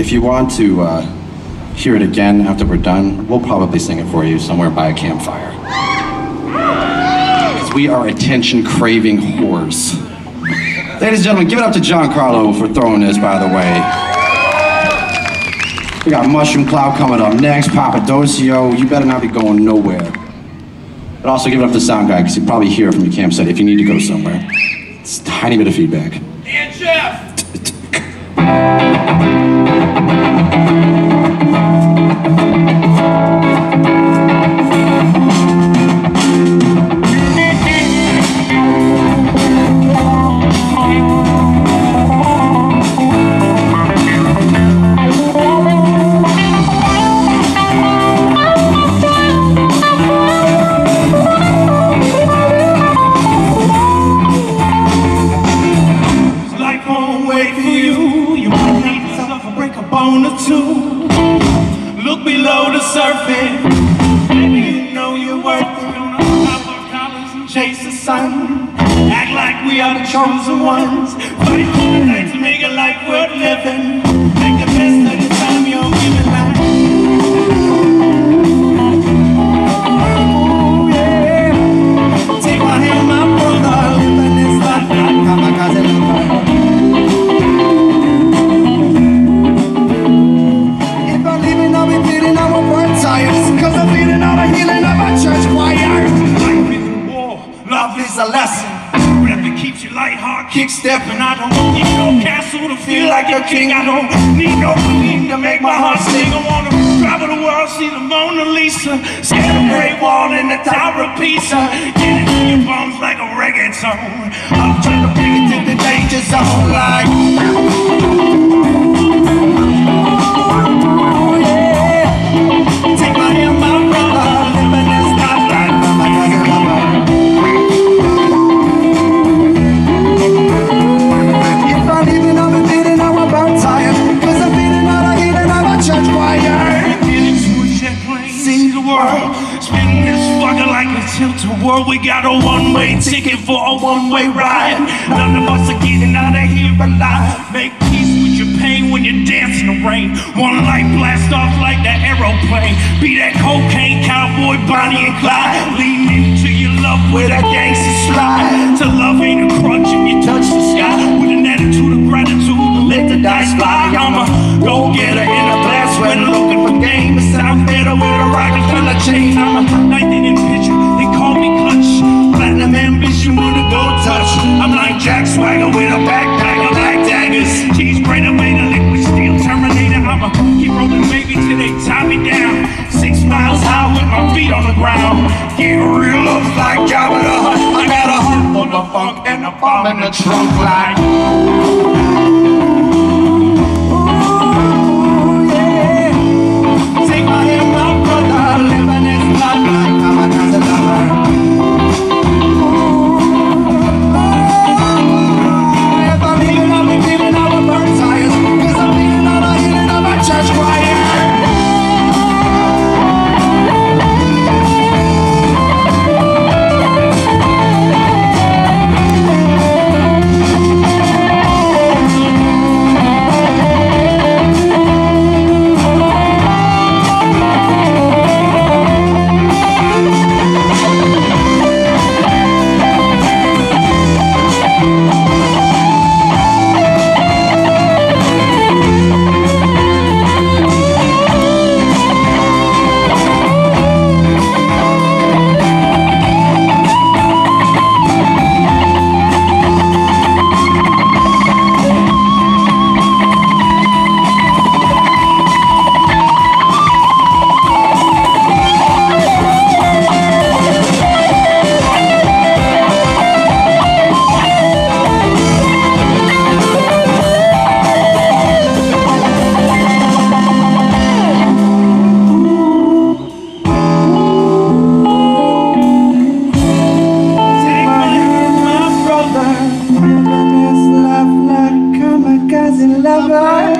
if you want to uh, hear it again after we're done, we'll probably sing it for you somewhere by a campfire. Because we are attention craving whores. Ladies and gentlemen, give it up to John Carlo for throwing this, by the way. We got Mushroom Cloud coming up next, Papadosio. You better not be going nowhere. But also give it up to the Sound Guy, because you probably hear it from your campsite if you need to go somewhere. It's a tiny bit of feedback. And Jeff! Thank you. The. Maybe you know you're worth it. Don't how our collars and chase the sun. Act like we are the chosen ones. Fight for the night a lesson. That keeps you light heart, kick stepping. I don't need no mm. castle to feel like a king. I don't need no queen to make my heart sing. I wanna travel the world, see the Mona Lisa. Scale the Great Wall and the Tower of Pisa. Get it in your bones like a reggaeton. I'm trying to bring it to the danger zone like. Spin this fucker like a tilt-a-whirl. We got a one-way ticket for a one-way ride. None of us are getting out of here alive. Make peace with your pain when you dance in the rain. One light blast off like the aeroplane. Be that cocaine cowboy Bonnie and Clyde. Lean into your love with a gangster slide. Chains. I'm a ninth inning pitcher. They call me clutch. Platinum ambition with a gold touch. I'm like Jack Swagger with a backpack of black daggers. Cheese grater made of liquid steel Terminator. I'ma keep rolling baby till they tie me down. Six miles high with my feet on the ground. Get real up like Jabba the Hutt. I got a heart full of funk and a bomb in the trunk like. 아